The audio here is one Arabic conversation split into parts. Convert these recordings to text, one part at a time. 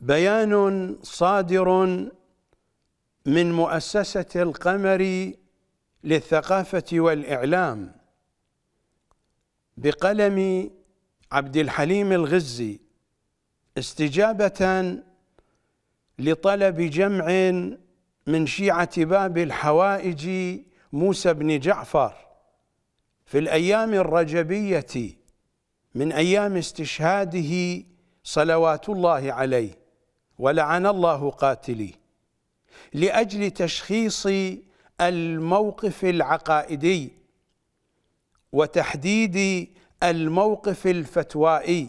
بيان صادر من مؤسسة القمر للثقافة والإعلام بقلم عبد الحليم الغزي استجابة لطلب جمع من شيعة باب الحوائج موسى بن جعفر في الأيام الرجبية من أيام استشهاده صلوات الله عليه. ولعن الله قاتليه لأجل تشخيص الموقف العقائدي وتحديد الموقف الفتوائي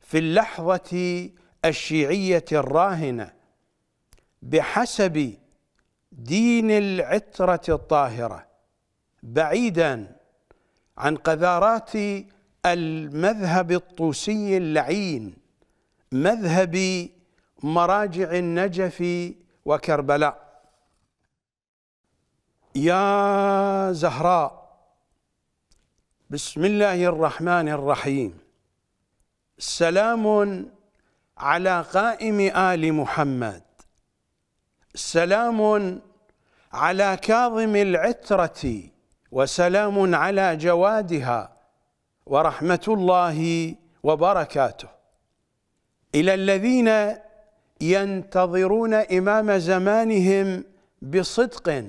في اللحظة الشيعية الراهنة بحسب دين العترة الطاهرة بعيدا عن قذارات المذهب الطوسي اللعين مذهب مراجع النجف وكربلاء. يا زهراء بسم الله الرحمن الرحيم. سلام على قائم آل محمد. سلام على كاظم العترة وسلام على جوادها ورحمة الله وبركاته. إلى الذين ينتظرون إمام زمانهم بصدق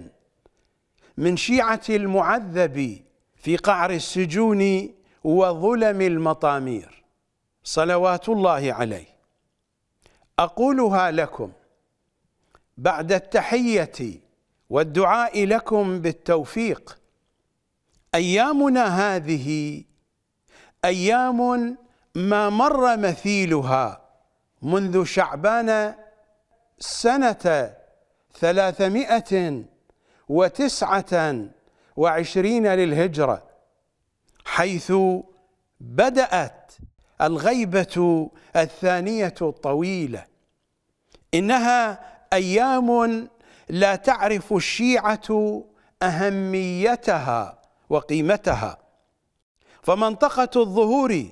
من شيعة المعذب في قعر السجون وظلم المطامير. صلوات الله عليه. أقولها لكم بعد التحية والدعاء لكم بالتوفيق. أيامنا هذه أيام ما مر مثيلها منذ شعبان سنة ثلاثمائة وتسعة وعشرين للهجرة حيث بدأت الغيبة الثانية الطويلة. إنها أيام لا تعرف الشيعة أهميتها وقيمتها. فمنطقة الظهور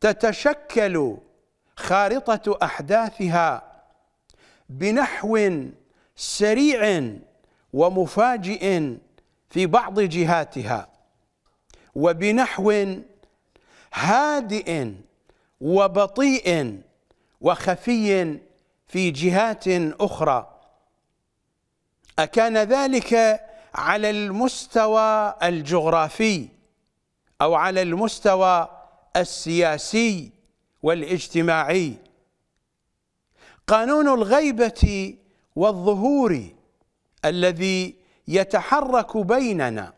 تتشكل خارطة أحداثها بنحو سريع ومفاجئ في بعض جهاتها وبنحو هادئ وبطيء وخفي في جهات أخرى. أكان ذلك على المستوى الجغرافي أو على المستوى السياسي. والاجتماعي. قانون الغيبة والظهور الذي يتحرك بيننا.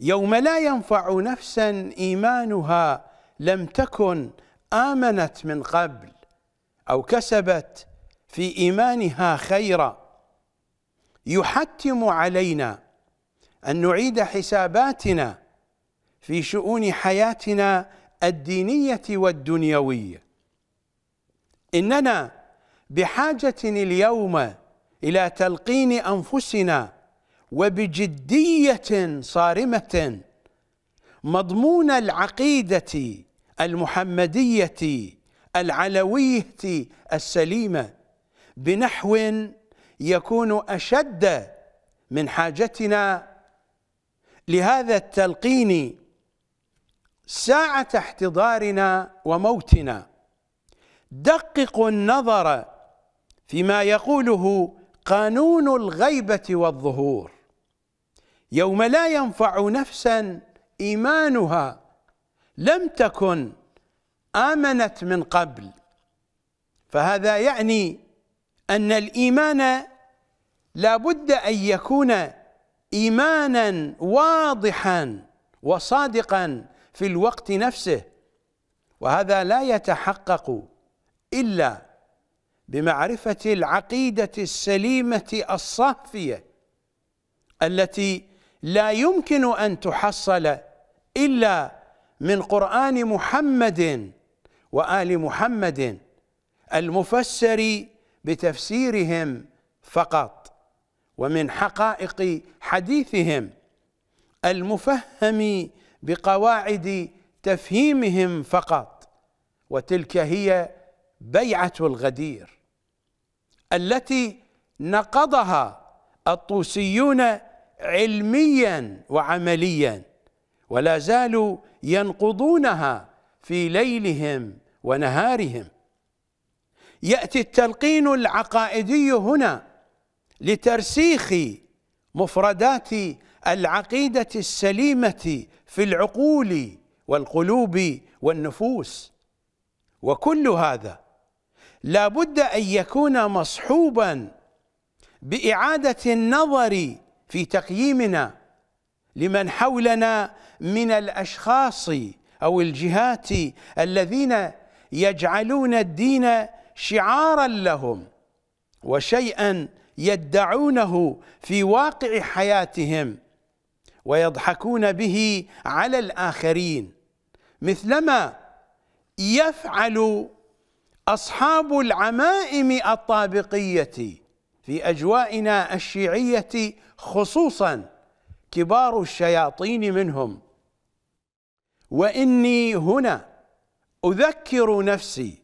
يوم لا ينفع نفسا إيمانها لم تكن آمنت من قبل أو كسبت في إيمانها خيرا. يحتم علينا أن نعيد حساباتنا في شؤون حياتنا الدينية والدنيوية. إننا بحاجة اليوم إلى تلقين أنفسنا وبجدية صارمة مضمون العقيدة المحمدية العلوية السليمة بنحو يكون أشد من حاجتنا لهذا التلقين ساعة احتضارنا وموتنا. دققوا النظر فيما يقوله قانون الغيبة والظهور. يوم لا ينفع نفسا إيمانها لم تكن آمنت من قبل. فهذا يعني أن الإيمان لا بد أن يكون إيمانا واضحا وصادقا في الوقت نفسه. وهذا لا يتحقق إلا بمعرفة العقيدة السليمة الصافية التي لا يمكن أن تحصل إلا من قرآن محمد وآل محمد المفسر بتفسيرهم فقط ومن حقائق حديثهم المفهم بقواعد تفهيمهم فقط وتلك هي بيعة الغدير التي نقضها الطوسيون علميا وعمليا ولا زالوا ينقضونها في ليلهم ونهارهم. يأتي التلقين العقائدي هنا لترسيخ مفردات العقيدة السليمة في العقول والقلوب والنفوس. وكل هذا لا بد أن يكون مصحوبا بإعادة النظر في تقييمنا لمن حولنا من الأشخاص أو الجهات الذين يجعلون الدين شعارا لهم وشيئا يدعونه في واقع حياتهم. ويضحكون به على الآخرين. مثلما يفعل أصحاب العمائم الطابقية في أجوائنا الشيعية خصوصا كبار الشياطين منهم. وإني هنا أذكر نفسي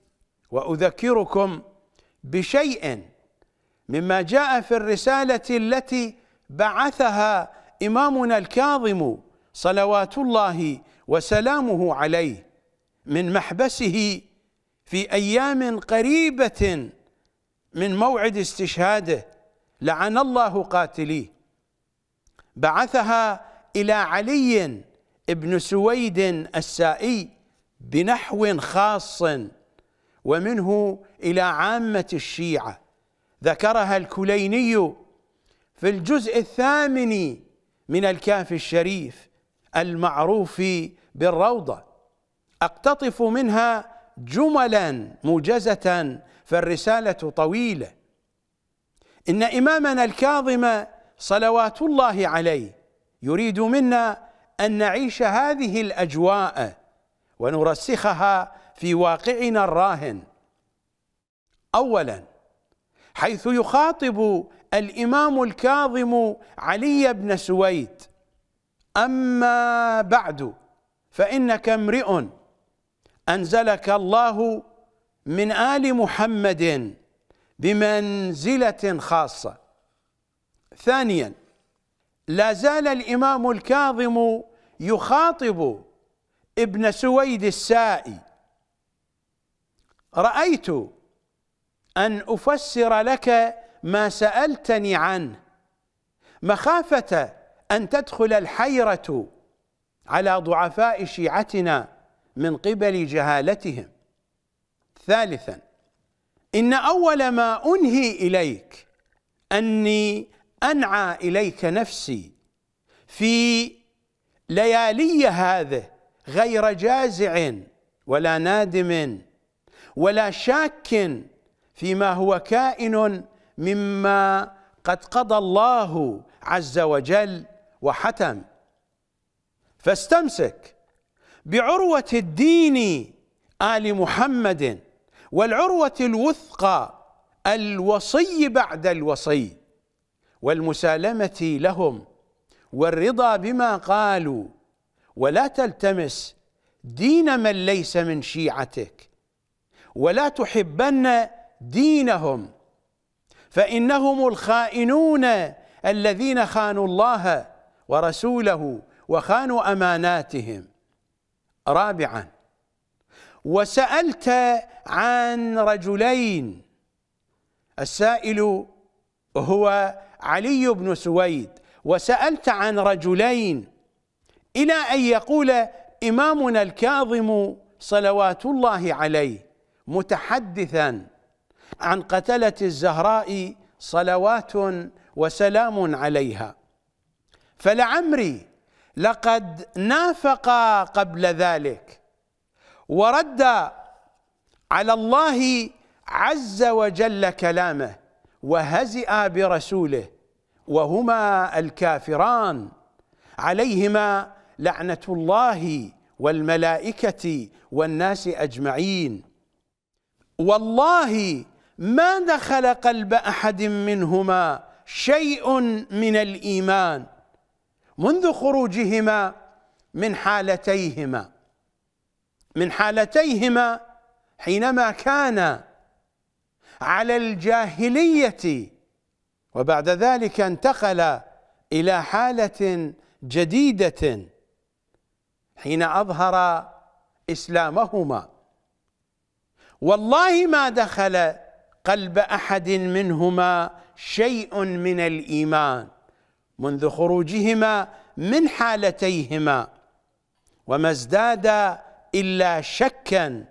وأذكركم بشيء مما جاء في الرسالة التي بعثها إمامنا الكاظم صلوات الله وسلامه عليه من محبسه في أيام قريبة من موعد استشهاده لعن الله قاتليه. بعثها إلى علي بن سويد السائي بنحو خاص ومنه إلى عامة الشيعة. ذكرها الكليني في الجزء الثامن من الكاف الشريف المعروف بالروضة. أقتطف منها جملا موجزة فالرسالة طويلة. إن إمامنا الكاظم صلوات الله عليه يريد منا أن نعيش هذه الأجواء ونرسخها في واقعنا الراهن. اولا حيث يخاطب الإمام الكاظم علي بن سويد. أما بعد فإنك امرئ أنزلك الله من آل محمد بمنزلة خاصة. ثانيا لا زال الإمام الكاظم يخاطب ابن سويد السائي. رأيت أن أفسر لك ما سألتني عنه. مخافة أن تدخل الحيرة على ضعفاء شيعتنا من قبل جهالتهم. ثالثا إن أول ما أنهي إليك أني أنعى إليك نفسي في ليالي هذه غير جازع ولا نادم ولا شاك فيما هو كائن مما قد قضى الله عز وجل وحتم. فاستمسك بعروة الدين آل محمد والعروة الوثقى الوصي بعد الوصي والمسالمة لهم والرضا بما قالوا ولا تلتمس دين من ليس من شيعتك ولا تحبن دينهم فإنهم الخائنون الذين خانوا الله ورسوله وخانوا أماناتهم. رابعا وسألت عن رجلين. السائل هو علي بن سويد وسألت عن رجلين إلى أن يقول إمامنا الكاظم صلوات الله عليه متحدثا. عن قتلة الزهراء صلوات وسلام عليها. فلعمري لقد نافقا قبل ذلك ورد على الله عز وجل كلامه وهزئا برسوله وهما الكافران. عليهما لعنة الله والملائكة والناس أجمعين. والله ما دخل قلب أحد منهما شيء من الإيمان منذ خروجهما من حالتيهما. من حالتيهما حينما كان على الجاهلية وبعد ذلك انتقل إلى حالة جديدة حين أظهر إسلامهما. والله ما دخل قلب أحد منهما شيء من الإيمان منذ خروجهما من حالتيهما وما ازداد إلا شكا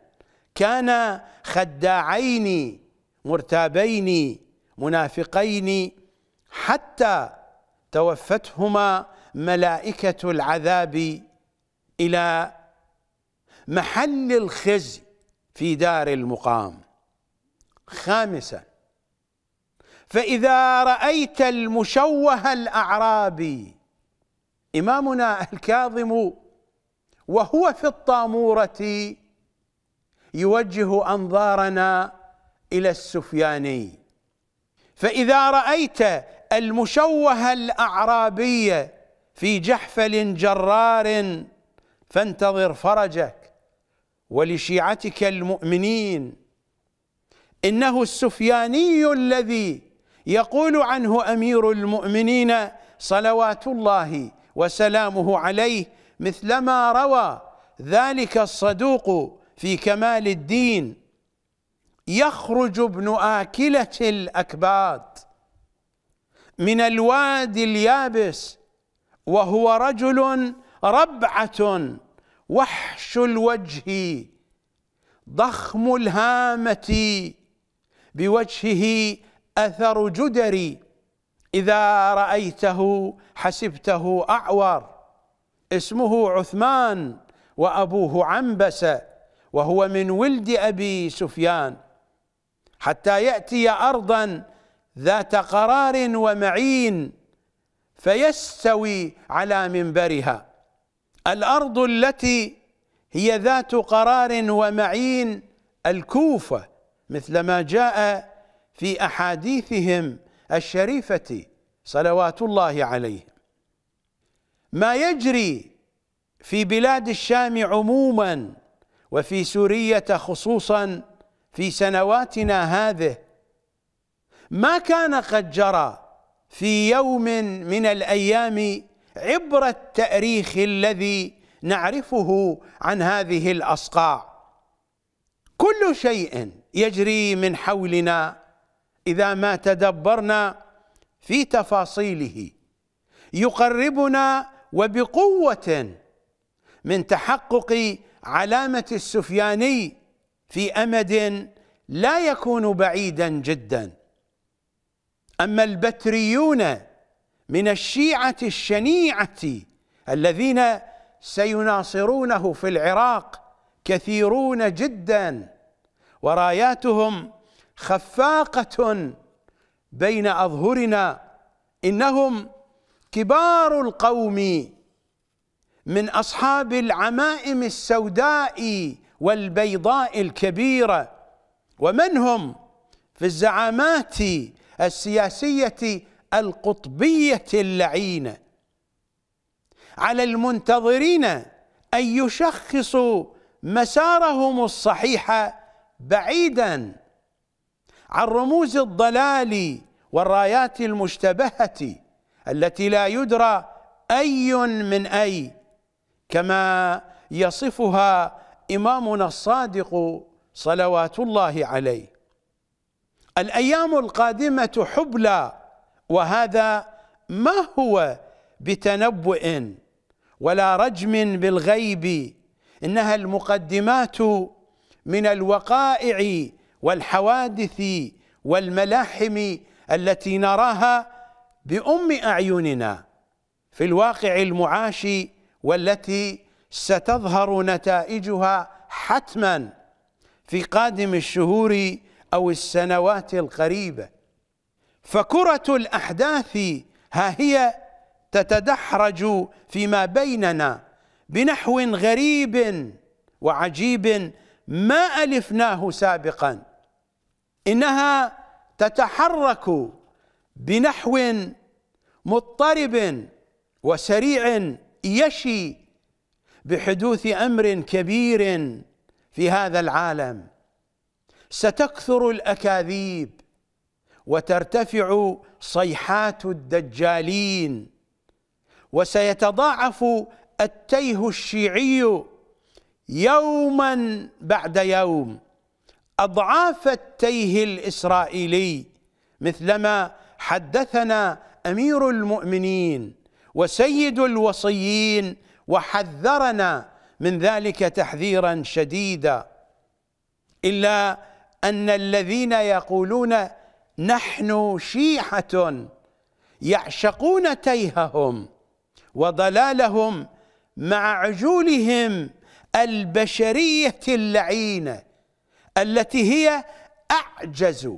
كان خداعين مرتابين منافقين حتى توفتهما ملائكة العذاب إلى محل الخزي في دار المقام. خامسا فإذا رأيت المشوه الأعرابي إمامنا الكاظم وهو في الطامورة يوجه أنظارنا إلى السفياني فإذا رأيت المشوه الأعرابي في جحفل جرار فانتظر فرجك ولشيعتك المؤمنين. إنه السفياني الذي يقول عنه أمير المؤمنين صلوات الله وسلامه عليه مثلما روى ذلك الصدوق في كمال الدين. يخرج ابن آكلة الأكباد من الوادي اليابس وهو رجل ربعة وحش الوجه ضخم الهامة بوجهه أثر جدري. إذا رأيته حسبته أعور. اسمه عثمان وأبوه عنبس وهو من ولد أبي سفيان. حتى يأتي أرضا ذات قرار ومعين فيستوي على منبرها. الأرض التي هي ذات قرار ومعين الكوفة. مثل ما جاء في أحاديثهم الشريفة صلوات الله عليهم. ما يجري في بلاد الشام عموما وفي سورية خصوصا في سنواتنا هذه ما كان قد جرى في يوم من الأيام عبر التأريخ الذي نعرفه عن هذه الأصقاع. كل شيء يجري من حولنا إذا ما تدبرنا في تفاصيله. يقربنا وبقوة من تحقق علامة السفياني في أمد لا يكون بعيدا جدا. أما البتريون من الشيعة الشنيعة الذين سيناصرونه في العراق كثيرون جدا. وراياتهم خفاقة بين أظهرنا إنهم كبار القوم من أصحاب العمائم السوداء والبيضاء الكبيرة ومن هم في الزعامات السياسية القطبية اللعينة. على المنتظرين أن يشخصوا مسارهم الصحيح بعيدا عن رموز الضلال والرايات المشتبهة التي لا يدرى أي من أي كما يصفها إمامنا الصادق صلوات الله عليه. الأيام القادمة حبلى وهذا ما هو بتنبؤ ولا رجم بالغيب إنها المقدمات من الوقائع والحوادث والملاحم التي نراها بأم أعيننا في الواقع المعاش والتي ستظهر نتائجها حتما في قادم الشهور أو السنوات القريبة. فكرة الأحداث ها هي تتدحرج فيما بيننا بنحو غريب وعجيب ما ألفناه سابقا. إنها تتحرك بنحو مضطرب وسريع يشي بحدوث أمر كبير في هذا العالم. ستكثر الأكاذيب وترتفع صيحات الدجالين وسيتضاعف التيه الشيعي يوما بعد يوم. أضعاف التيه الإسرائيلي مثلما حدثنا أمير المؤمنين وسيد الوصيين وحذرنا من ذلك تحذيرا شديدا. إلا أن الذين يقولون نحن شيعة يعشقون تيههم وضلالهم مع عجولهم البشرية اللعينه التي هي أعجز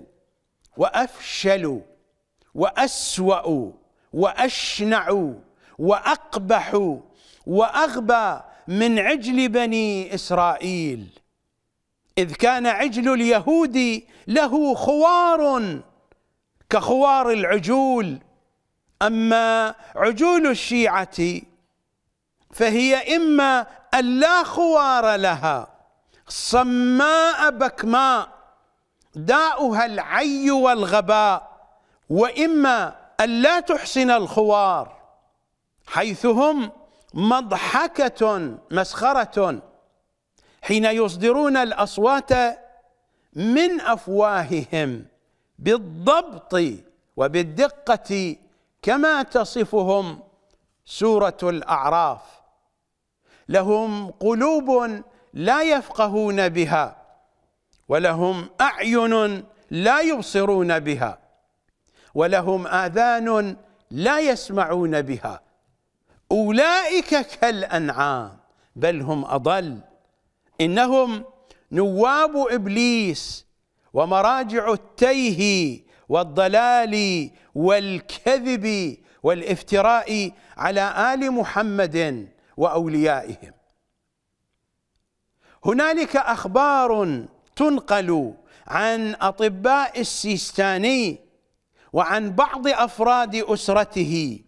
وأفشل وأسوأ وأشنع وأقبح وأغبى من عجل بني إسرائيل. إذ كان عجل اليهود له خوار كخوار العجول. أما عجول الشيعة فهي إما أن لا خوار لها. صماء بكماء داؤها العي والغباء. وإما أن لا تحسن الخوار حيث هم مضحكة مسخرة. حين يصدرون الأصوات من أفواههم بالضبط وبالدقة كما تصفهم سورة الأعراف. لهم قلوب لا يفقهون بها ولهم أعين لا يبصرون بها ولهم آذان لا يسمعون بها. أولئك كالأنعام بل هم أضل. إنهم نواب إبليس ومراجع التيه والضلال والكذب والافتراء على آل محمد وأوليائهم. هنالك أخبار تنقل عن أطباء السيستاني وعن بعض أفراد أسرته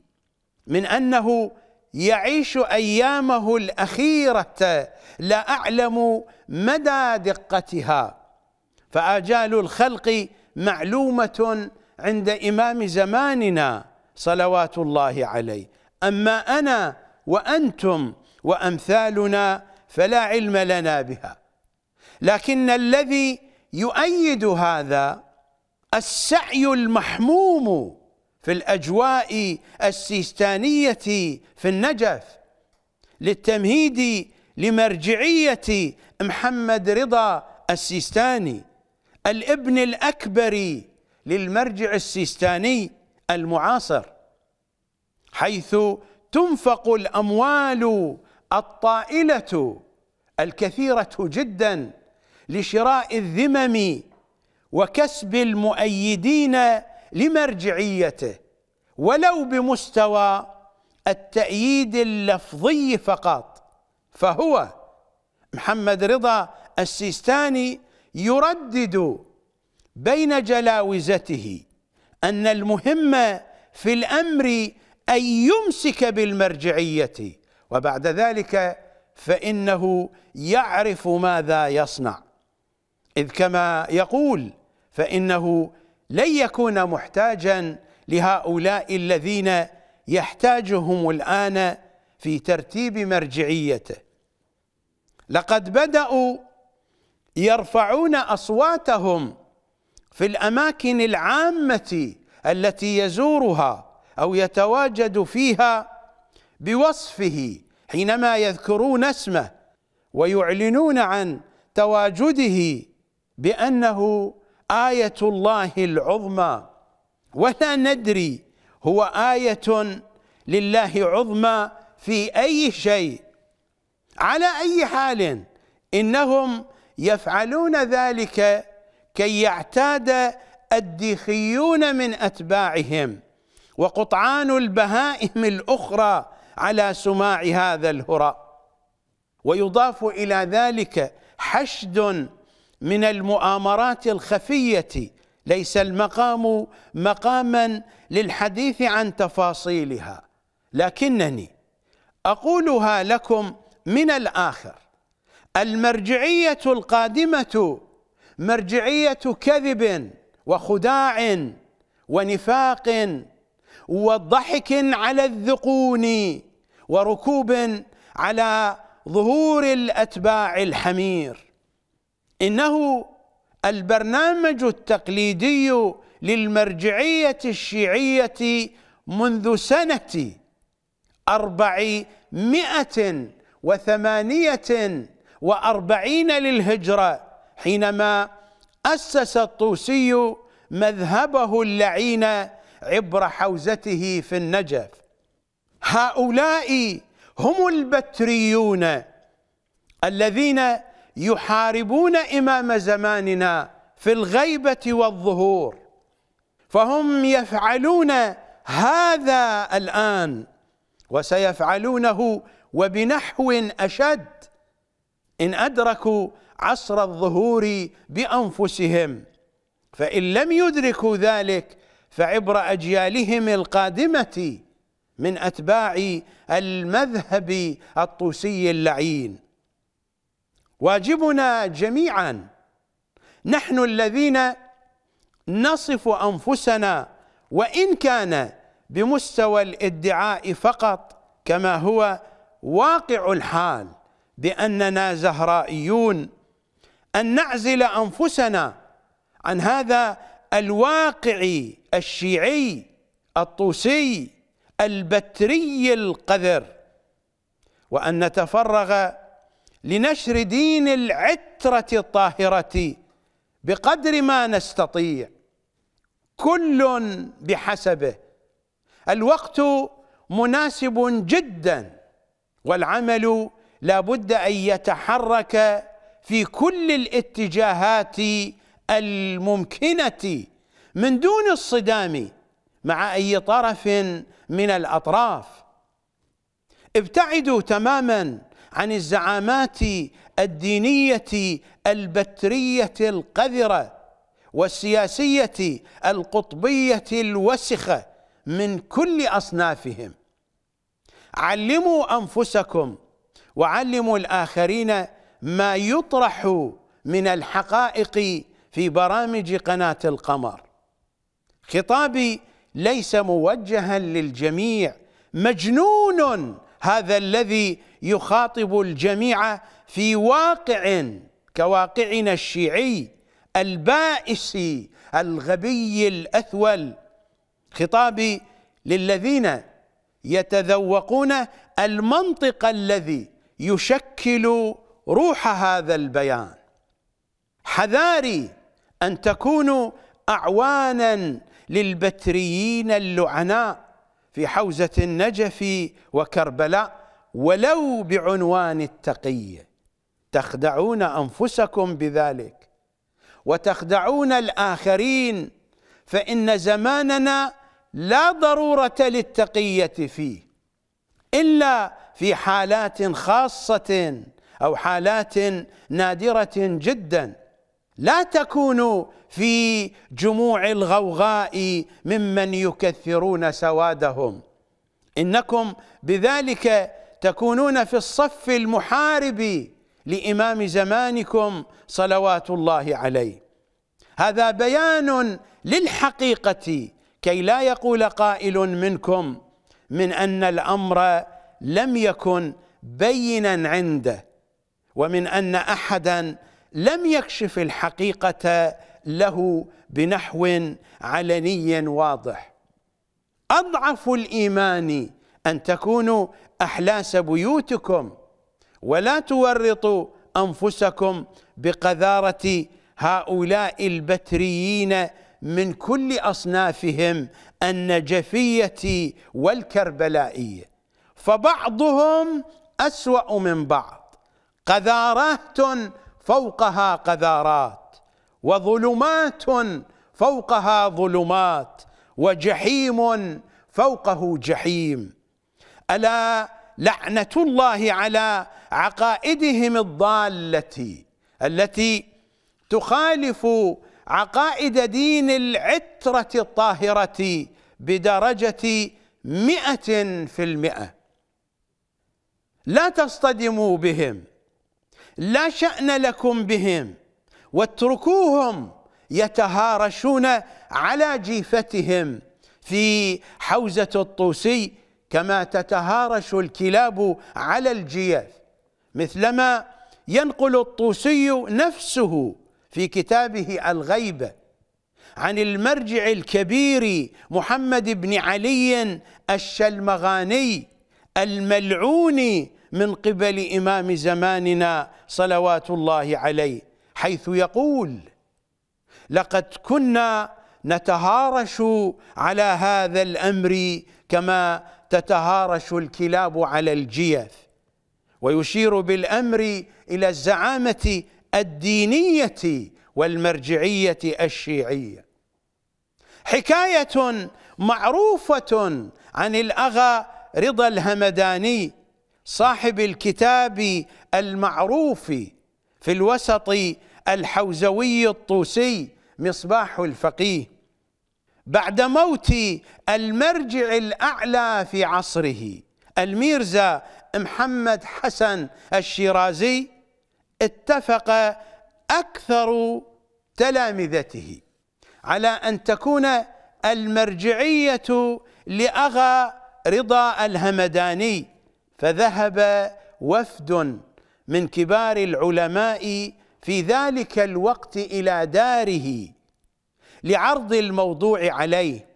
من أنه يعيش أيامه الأخيرة لا أعلم مدى دقتها. فآجال الخلق معلومة عند إمام زماننا صلوات الله عليه. أما أنا وأنتم وأمثالنا فلا علم لنا بها. لكن الذي يؤيد هذا السعي المحموم في الأجواء السيستانية في النجف للتمهيد لمرجعية محمد رضا السيستاني الابن الأكبر للمرجع السيستاني المعاصر حيث تنفق الأموال الطائلة الكثيرة جدا لشراء الذمم وكسب المؤيدين لمرجعيته ولو بمستوى التأييد اللفظي فقط. فهو محمد رضا السيستاني يردد بين جلاوزته أن المهم في الأمر أن يمسك بالمرجعية. وبعد ذلك فإنه يعرف ماذا يصنع. إذ كما يقول فإنه لن يكون محتاجا لهؤلاء الذين يحتاجهم الآن في ترتيب مرجعيته. لقد بدأوا يرفعون أصواتهم في الأماكن العامة التي يزورها. أو يتواجد فيها بوصفه حينما يذكرون اسمه ويعلنون عن تواجده بأنه آية الله العظمى. ولا ندري هو آية لله عظمى في أي شيء. على أي حال إنهم يفعلون ذلك كي يعتاد الديخيون من أتباعهم. وقطعان البهائم الأخرى على سماع هذا الهراء. ويضاف إلى ذلك حشد من المؤامرات الخفية. ليس المقام مقاما للحديث عن تفاصيلها. لكنني أقولها لكم من الآخر. المرجعية القادمة مرجعية كذب وخداع ونفاق وضحك على الذقون وركوب على ظهور الأتباع الحمير. إنه البرنامج التقليدي للمرجعية الشيعية منذ سنة أربعمائة وثمانية وأربعين للهجرة حينما أسس الطوسي مذهبه اللعين عبر حوزته في النجف. هؤلاء هم البتريون الذين يحاربون إمام زماننا في الغيبة والظهور. فهم يفعلون هذا الآن وسيفعلونه وبنحو أشد. إن أدركوا عصر الظهور بأنفسهم فإن لم يدركوا ذلك فعبر أجيالهم القادمة من أتباع المذهب الطوسي اللعين. واجبنا جميعا نحن الذين نصف أنفسنا وإن كان بمستوى الادعاء فقط كما هو واقع الحال بأننا زهرائيون. أن نعزل أنفسنا عن هذا الواقع الشيعي الطوسي البتري القذر. وأن نتفرغ لنشر دين العترة الطاهرة بقدر ما نستطيع. كل بحسبه. الوقت مناسب جدا والعمل لا بد أن يتحرك في كل الاتجاهات الممكنة. من دون الصدام مع أي طرف من الأطراف. ابتعدوا تماما عن الزعامات الدينية البترية القذرة والسياسية القطبية الوسخة من كل أصنافهم. علموا أنفسكم وعلموا الآخرين ما يطرح من الحقائق في برامج قناة القمر. خطابي ليس موجها للجميع. مجنون هذا الذي يخاطب الجميع في واقع كواقعنا الشيعي البائس الغبي الأثول. خطابي للذين يتذوقون المنطق الذي يشكل روح هذا البيان. حذاري أن تكونوا أعوانا للبتريين اللعناء في حوزة النجف وكربلاء ولو بعنوان التقية تخدعون أنفسكم بذلك. وتخدعون الآخرين فإن زماننا لا ضرورة للتقية فيه. إلا في حالات خاصة أو حالات نادرة جدا. لا تكونوا في جموع الغوغاء ممن يكثرون سوادهم. إنكم بذلك تكونون في الصف المحارب لإمام زمانكم صلوات الله عليه. هذا بيان للحقيقة كي لا يقول قائل منكم من أن الأمر لم يكن بينا عنده ومن أن أحدا لم يكشف الحقيقة له بنحو علني واضح. أضعف الإيمان أن تكونوا أحلاس بيوتكم ولا تورطوا أنفسكم بقذارة هؤلاء البتريين من كل أصنافهم النجفية والكربلائية فبعضهم أسوأ من بعض. قذارات فوقها قذارات وظلمات فوقها ظلمات وجحيم فوقه جحيم. ألا لعنة الله على عقائدهم الضالة التي تخالف عقائد دين العترة الطاهرة بدرجة مئة في المئة. لا تصطدموا بهم. لا شأن لكم بهم واتركوهم يتهارشون على جيفتهم. في حوزة الطوسي كما تتهارش الكلاب على الجياف مثلما ينقل الطوسي نفسه في كتابه الغيبة عن المرجع الكبير محمد بن علي الشلمغاني الملعون من قبل إمام زماننا صلوات الله عليه حيث يقول لقد كنا نتهارش على هذا الأمر كما تتهارش الكلاب على الجيف ويشير بالأمر إلى الزعامة الدينية والمرجعية الشيعية. حكاية معروفة عن الأغا رضا الهمداني صاحب الكتاب المعروف في الوسط الحوزوي الطوسي مصباح الفقيه. بعد موت المرجع الأعلى في عصره الميرزا محمد حسن الشيرازي اتفق أكثر تلامذته على أن تكون المرجعية لأغا رضا الهمداني. فذهب وفد من كبار العلماء في ذلك الوقت إلى داره لعرض الموضوع عليه.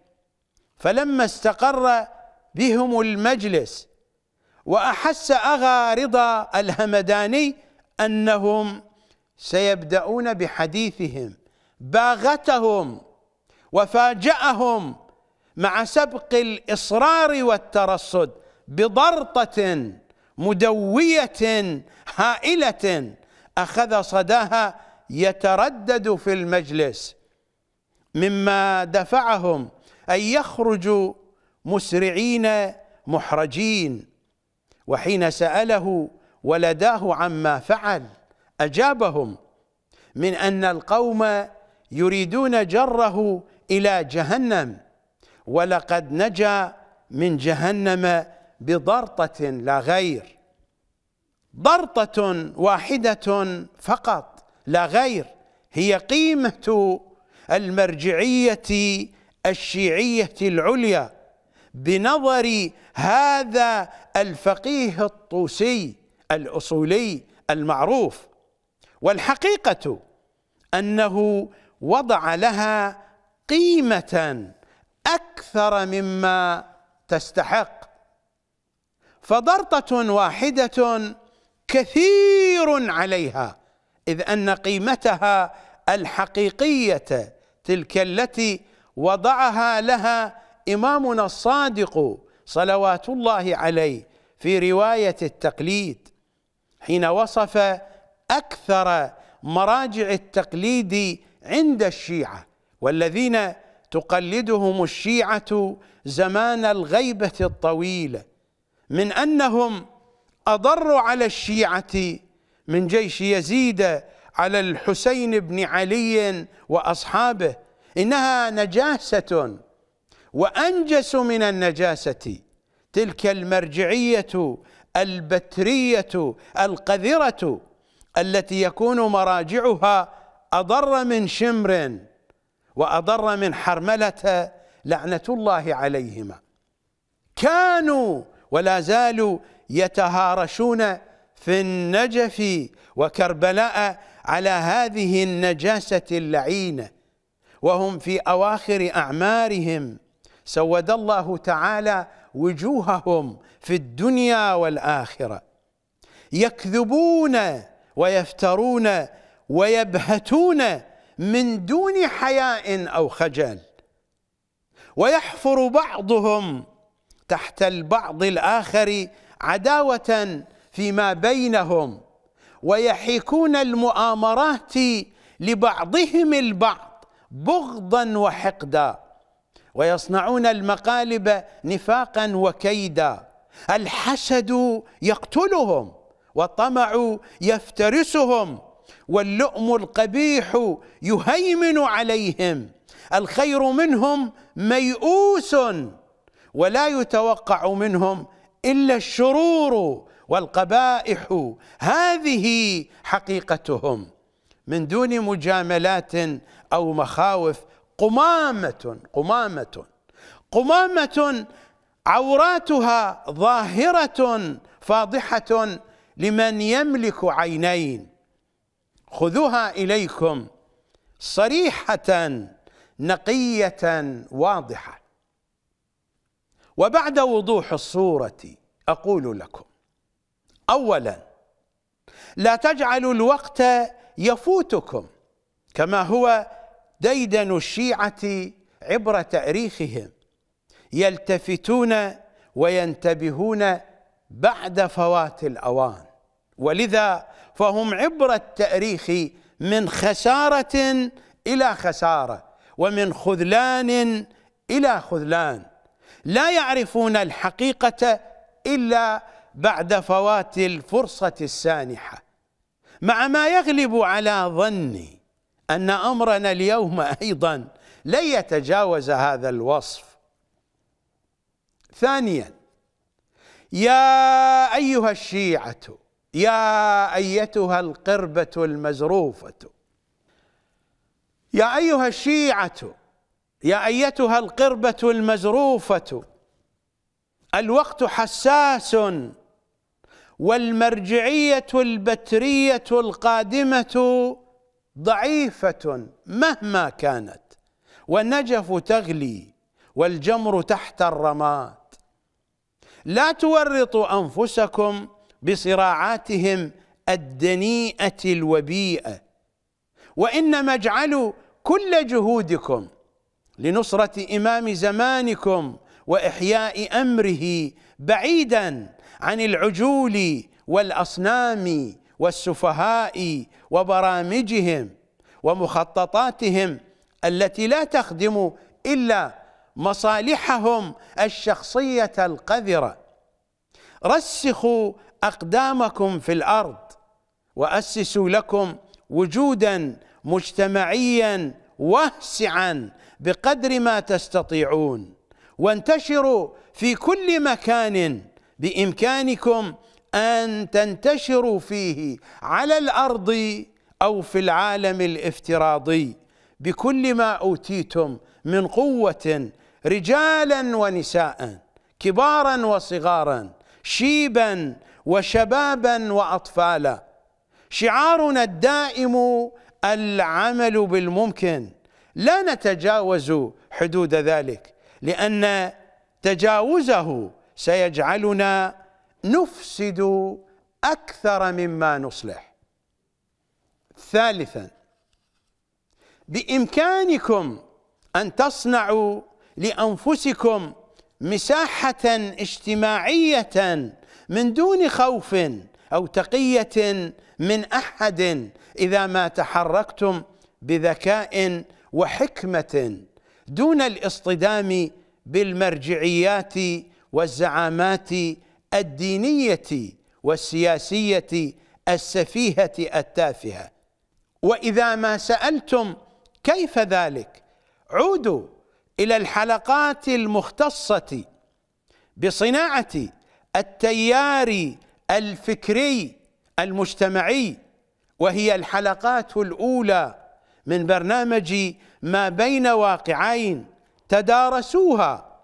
فلما استقر بهم المجلس وأحس أغا رضا الهمداني أنهم سيبدأون بحديثهم باغتهم وفاجأهم مع سبق الإصرار والترصد. بضرطة مدوية هائلة أخذ صداها يتردد في المجلس مما دفعهم أن يخرجوا مسرعين محرجين. وحين سأله ولداه عما فعل أجابهم من أن القوم يريدون جره إلى جهنم ولقد نجا من جهنم بضرطة لا غير. ضرطة واحدة فقط لا غير هي قيمة المرجعية الشيعية العليا بنظر هذا الفقيه الطوسي الأصولي المعروف. والحقيقة أنه وضع لها قيمة أكثر مما تستحق. فضرطة واحدة كثير عليها إذ أن قيمتها الحقيقية تلك التي وضعها لها إمامنا الصادق صلوات الله عليه في رواية التقليد حين وصف أكثر مراجع التقليد عند الشيعة والذين تقلدهم الشيعة زمان الغيبة الطويلة. من أنهم أضروا على الشيعة من جيش يزيد على الحسين بن علي وأصحابه. إنها نجاسة وأنجس من النجاسة. تلك المرجعية البترية القذرة التي يكون مراجعها أضر من شمر وأضر من حرملة لعنة الله عليهما. كانوا ولا زالوا يتهارشون في النجف وكربلاء على هذه النجاسة اللعينة. وهم في أواخر أعمارهم. سود الله تعالى وجوههم في الدنيا والآخرة. يكذبون ويفترون ويبهتون من دون حياء أو خجل. ويحفر بعضهم تحت البعض الآخر عداوة فيما بينهم ويحيكون المؤامرات لبعضهم البعض بغضا وحقدا ويصنعون المقالب نفاقا وكيدا. الحسد يقتلهم والطمع يفترسهم واللؤم القبيح يهيمن عليهم. الخير منهم ميؤوس ولا يتوقع منهم إلا الشرور والقبائح. هذه حقيقتهم من دون مجاملات أو مخاوف. قمامة قمامة قمامة عوراتها ظاهرة فاضحة لمن يملك عينين. خذوها إليكم صريحة نقية واضحة. وبعد وضوح الصورة أقول لكم. اولا لا تجعلوا الوقت يفوتكم كما هو ديدن الشيعة عبر تاريخهم يلتفتون وينتبهون بعد فوات الأوان. ولذا فهم عبر التاريخ من خسارة إلى خسارة ومن خذلان إلى خذلان. لا يعرفون الحقيقة إلا بعد فوات الفرصة السانحة. مع ما يغلب على ظني أن أمرنا اليوم أيضا لن يتجاوز هذا الوصف. ثانيا يا أيها الشيعة يا أيتها القربة المزروفة يا أيها الشيعة يا أيتها القربة المزروفة الوقت حساس والمرجعية البترية القادمة ضعيفة مهما كانت والنجف تغلي والجمر تحت الرماد. لا تورطوا أنفسكم بصراعاتهم الدنيئة الوبيئة وإنما اجعلوا كل جهودكم لنصرة إمام زمانكم وإحياء أمره بعيدا عن العجول والأصنام والسفهاء وبرامجهم ومخططاتهم التي لا تخدم إلا مصالحهم الشخصية القذرة. رسخوا أقدامكم في الأرض وأسسوا لكم وجودا مجتمعيا واسعا بقدر ما تستطيعون. وانتشروا في كل مكان بإمكانكم أن تنتشروا فيه على الأرض أو في العالم الافتراضي. بكل ما أوتيتم من قوة رجالا ونساء كبارا وصغارا شيبا وشبابا واطفالا. شعارنا الدائم العمل بالممكن. لا نتجاوز حدود ذلك لأن تجاوزه سيجعلنا نفسد أكثر مما نصلح. ثالثا بإمكانكم أن تصنعوا لأنفسكم مساحة اجتماعية من دون خوف أو تقية من أحد إذا ما تحركتم بذكاء وحكمة دون الاصطدام بالمرجعيات والزعامات الدينية والسياسية السفيهة التافهة. وإذا ما سألتم كيف ذلك عودوا إلى الحلقات المختصة بصناعة التيار الفكري المجتمعي وهي الحلقات الأولى من برنامج ما بين واقعين تدارسوها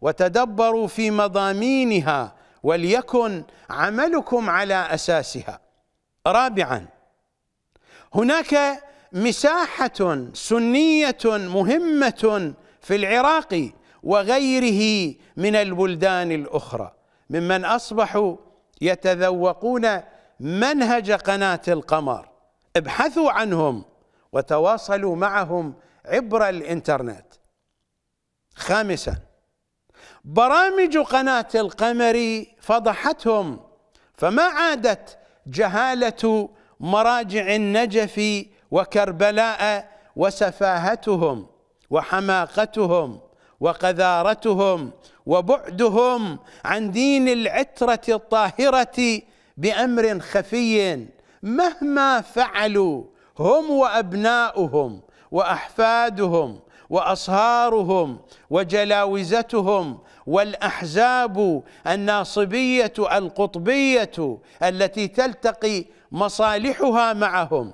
وتدبروا في مضامينها وليكن عملكم على أساسها. رابعا هناك مساحة سنية مهمة في العراق وغيره من البلدان الأخرى ممن أصبحوا يتذوقون منهج قناة القمر. ابحثوا عنهم. وتواصلوا معهم عبر الإنترنت. خامسا برامج قناة القمر فضحتهم فما عادت جهالة مراجع النجف وكربلاء وسفاهتهم وحماقتهم وقذارتهم وبعدهم عن دين العترة الطاهرة بأمر خفي مهما فعلوا. هم وأبناؤهم وأحفادهم وأصهارهم وجلاوزتهم والأحزاب الناصبية القطبية التي تلتقي مصالحها معهم.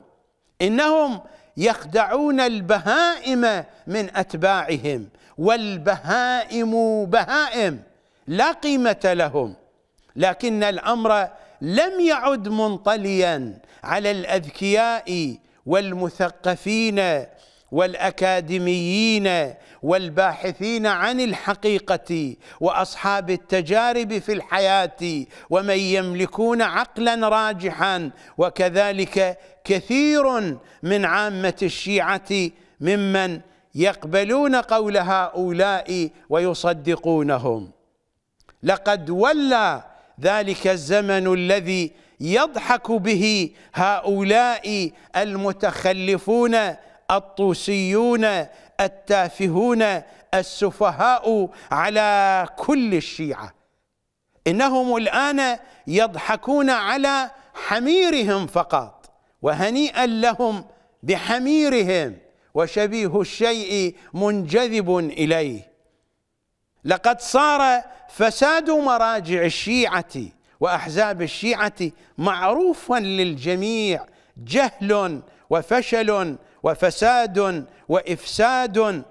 إنهم يخدعون البهائم من أتباعهم والبهائم بهائم لا قيمة لهم. لكن الأمر لم يعد منطليا على الأذكياء والمثقفين والأكاديميين والباحثين عن الحقيقة وأصحاب التجارب في الحياة ومن يملكون عقلا راجحا وكذلك كثير من عامة الشيعة ممن يقبلون قول هؤلاء ويصدقونهم. لقد ولى ذلك الزمن الذي يضحك به هؤلاء المتخلفون الطوسيون التافهون السفهاء على كل الشيعة. إنهم الآن يضحكون على حميرهم فقط وهنيئا لهم بحميرهم وشبيه الشيء منجذب إليه. لقد صار فساد مراجع الشيعة وأحزاب الشيعة معروفا للجميع جهل وفشل وفساد وإفساد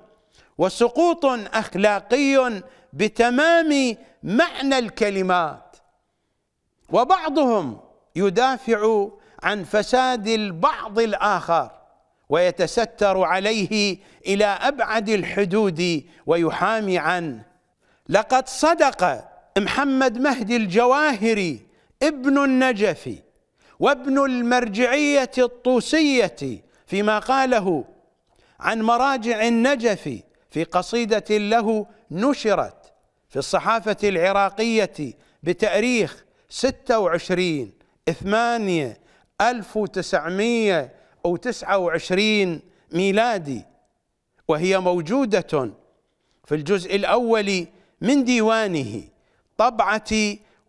وسقوط أخلاقي بتمام معنى الكلمات. وبعضهم يدافع عن فساد البعض الآخر ويتستر عليه إلى أبعد الحدود ويحامي عنه. لقد صدق محمد مهدي الجواهري ابن النجفي وابن المرجعية الطوسية فيما قاله عن مراجع النجف في قصيدة له نشرت في الصحافة العراقية بتأريخ 26 8 1929 ميلادي وهي موجودة في الجزء الأول من ديوانه. طبعة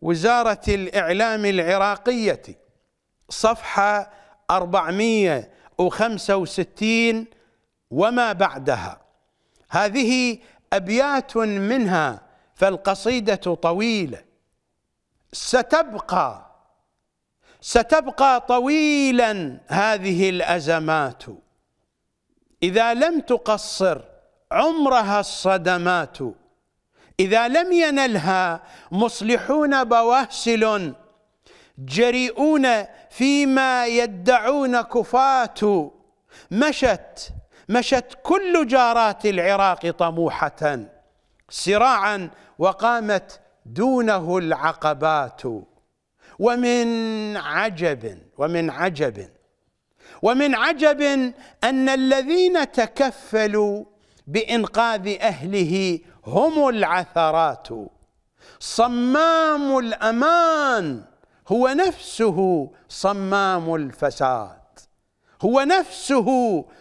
وزارة الإعلام العراقية. صفحة 400 وخمسة وستين وما بعدها. هذه أبيات منها فالقصيدة طويلة. ستبقى ستبقى طويلا هذه الأزمات. إذا لم تقصر عمرها الصدمات. إذا لم ينلها مصلحون بواسل جريئون فيما يدعون كفاة. مشت مشت كل جارات العراق طموحة سراعا وقامت دونه العقبات. ومن عجب ومن عجب ومن عجب أن الذين تكفلوا بإنقاذ أهله هم العثرات. صمام الأمان هو نفسه صمام الفساد. هو نفسه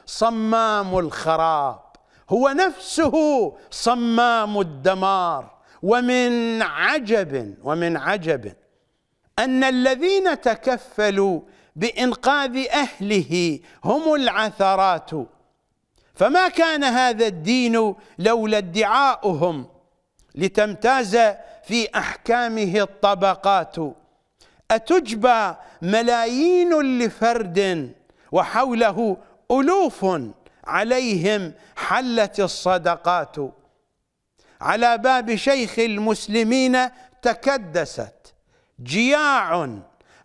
صمام الخراب. هو نفسه صمام الدمار. ومن عجب ومن عجب أن الذين تكفلوا بإنقاذ أهله هم العثرات. فما كان هذا الدين لولا ادعاؤهم لتمتاز في أحكامه الطبقات. أتجبى ملايين لفرد وحوله ألوف عليهم حلت الصدقات. على باب شيخ المسلمين تكدست جياع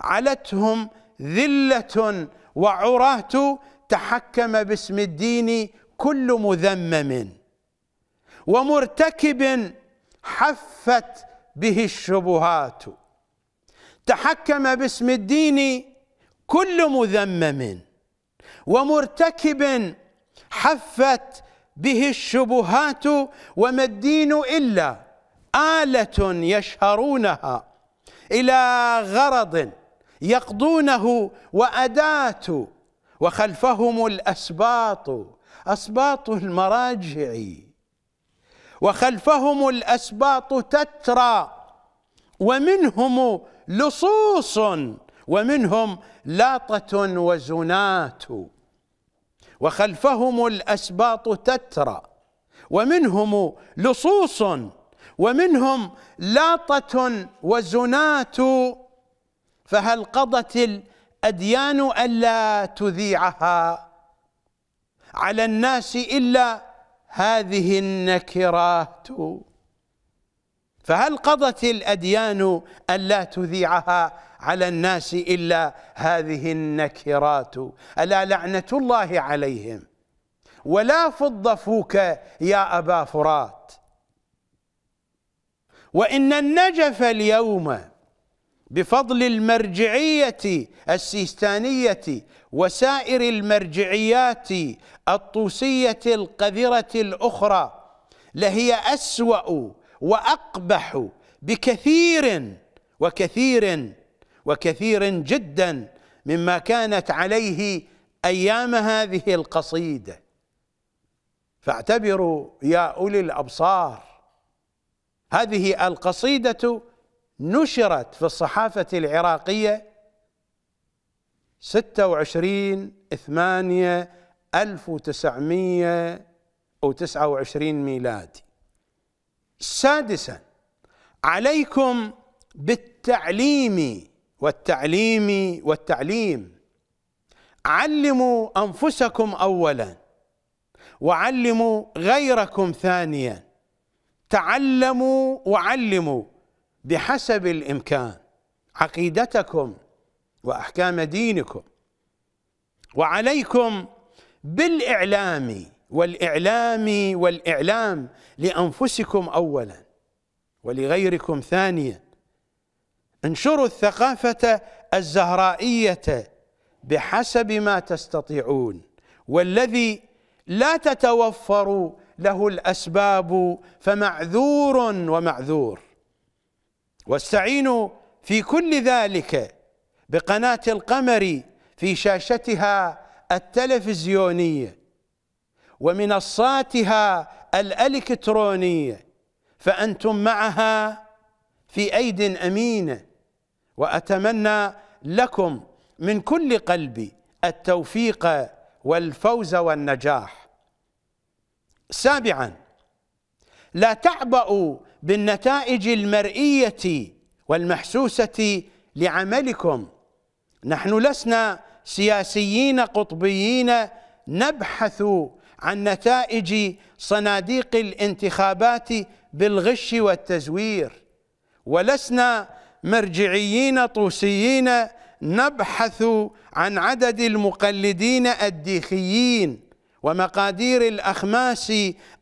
علتهم ذلة وعراة تحكم باسم الدين كل مذمم ومرتكب حفت به الشبهات. تحكم باسم الدين كل مذمم ومرتكب حفت به الشبهات وما الدين إلا آلة يشهرونها إلى غرض يقضونه وأداة وخلفهم الأسباط. أسباط المراجع. وخلفهم الأسباط تترى ومنهم لصوص ومنهم لاطة وزنات. وخلفهم الأسباط تترى ومنهم لصوص ومنهم لاطة وزنات. فهل قضت الأديان ألا تذيعها؟ على الناس إلا هذه النكرات. فهل قضت الأديان ألا تذيعها على الناس إلا هذه النكرات؟ ألا لعنة الله عليهم؟ ولا فض فوك يا أبا فرات؟ وإن النجف اليوم بفضل المرجعية السيستانية وسائر المرجعيات الطوسية القذرة الأخرى لهي أسوأ وأقبح بكثير وكثير وكثير جدا مما كانت عليه أيام هذه القصيدة. فاعتبروا يا أولي الأبصار هذه القصيدة نشرت في الصحافة العراقية 26 8 1929 ميلادي. سادسا عليكم بالتعليم والتعليم والتعليم. علموا أنفسكم اولا وعلموا غيركم ثانيا. تعلموا وعلموا بحسب الإمكان. عقيدتكم وأحكام دينكم. وعليكم بالإعلام والإعلام والإعلام لأنفسكم اولا ولغيركم ثانيا. انشروا الثقافة الزهرائية بحسب ما تستطيعون. والذي لا تتوفر له الأسباب فمعذور ومعذور. واستعينوا في كل ذلك بقناة القمر في شاشتها التلفزيونيه ومنصاتها الالكترونيه فأنتم معها في أيد امينه وأتمنى لكم من كل قلبي التوفيق والفوز والنجاح. سابعا لا تعبأوا بالنتائج المرئية والمحسوسة لعملكم. نحن لسنا سياسيين قطبيين نبحث عن نتائج صناديق الانتخابات بالغش والتزوير ولسنا مرجعيين طوسيين نبحث عن عدد المقلدين الديخيين ومقادير الأخماس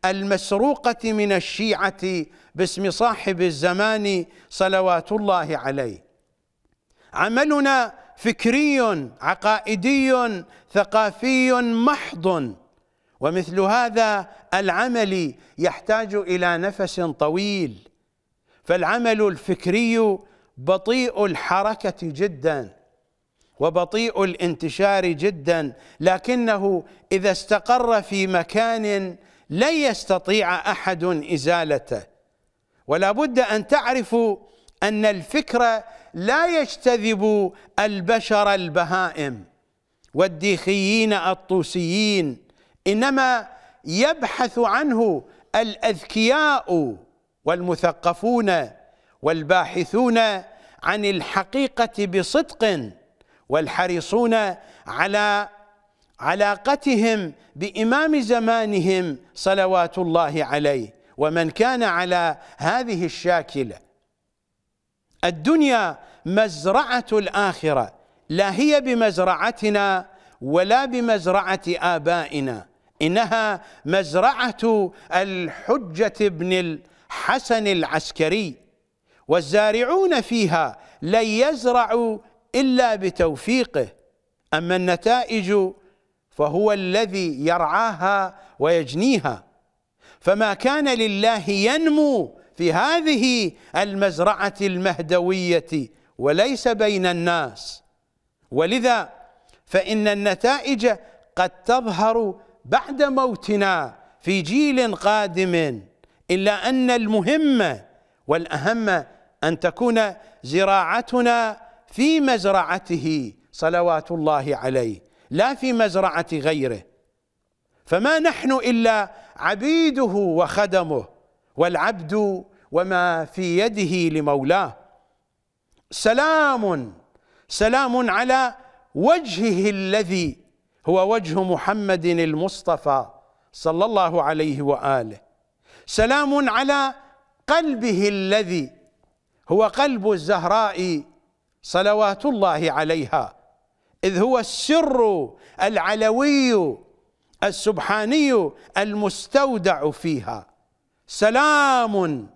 المسروقة من الشيعة باسم صاحب الزمان صلوات الله عليه. عملنا فكري عقائدي ثقافي محض ومثل هذا العمل يحتاج إلى نفس طويل. فالعمل الفكري بطيء الحركة جدا وبطيء الانتشار جدا لكنه إذا استقر في مكان لن يستطيع أحد إزالته. ولا بد أن تعرفوا أن الفكر لا يجتذب البشر البهائم والديخيين الطوسيين إنما يبحث عنه الأذكياء والمثقفون والباحثون عن الحقيقة بصدق والحريصون على علاقتهم بإمام زمانهم صلوات الله عليه. ومن كان على هذه الشاكلة الدنيا مزرعة الآخرة لا هي بمزرعتنا ولا بمزرعة آبائنا إنها مزرعة الحجة بن الحسن العسكري والزارعون فيها لن يزرعوا إلا بتوفيقه أما النتائج فهو الذي يرعاها ويجنيها فما كان لله ينمو في هذه المزرعة المهدوية وليس بين الناس. ولذا فإن النتائج قد تظهر بعد موتنا في جيل قادم إلا أن المهم والأهم أن تكون زراعتنا في مزرعته صلوات الله عليه لا في مزرعة غيره. فما نحن إلا عبيده وخدمه. والعبد وما في يده لمولاه. سلام سلام على وجهه الذي هو وجه محمد المصطفى صلى الله عليه وآله. سلام على قلبه الذي هو قلب الزهراء صلوات الله عليها. إذ هو السر العلوي السبحاني المستودع فيها. سلام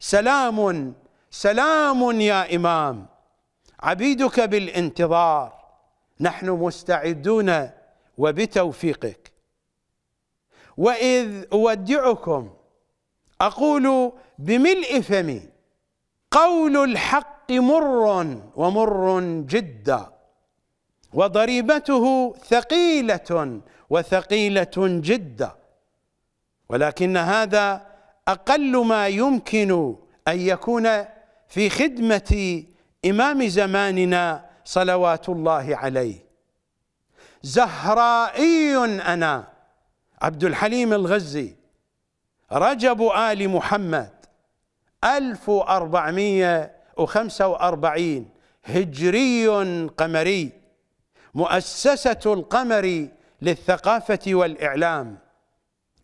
سلام سلام يا إمام. عبيدك بالانتظار. نحن مستعدون وبتوفيقك. وإذ أودعكم أقول بملء فمي قول الحق مر ومر جدا وضريبته ثقيلة وثقيلة جدا. ولكن هذا أقل ما يمكن أن يكون في خدمة إمام زماننا صلوات الله عليه. زهرائي أنا عبد الحليم الغزي رجب آل محمد 1445 هجري قمري مؤسسة القمر للثقافة والإعلام.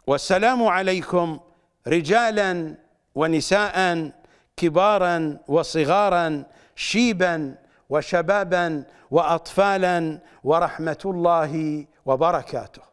والسلام عليكم رجالا ونساء كبارا وصغارا شيبا وشبابا واطفالا ورحمة الله وبركاته.